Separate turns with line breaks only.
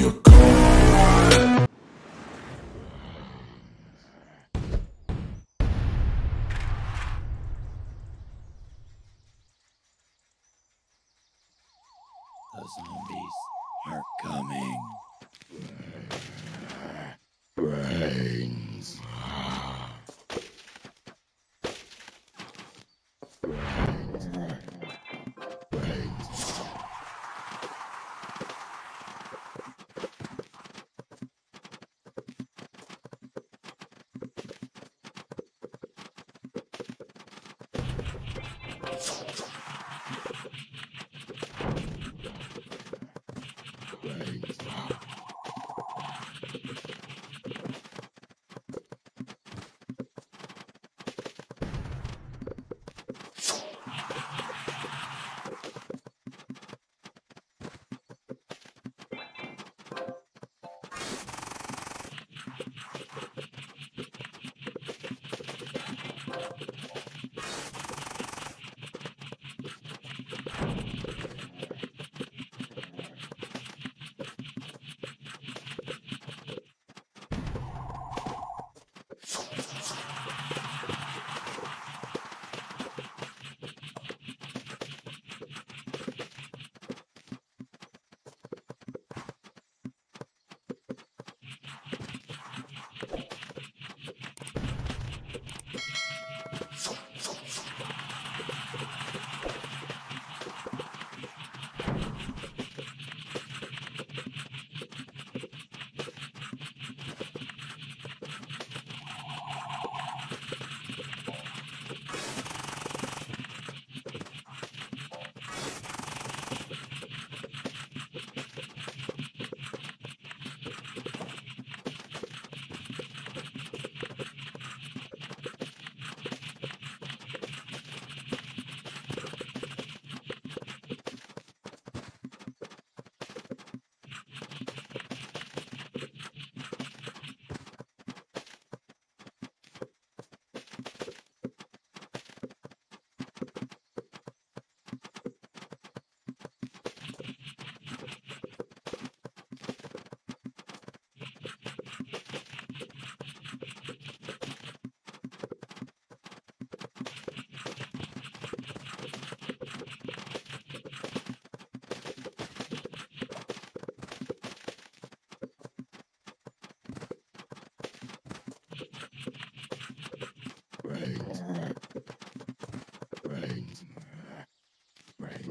The zombies are coming.
Brains. Brains.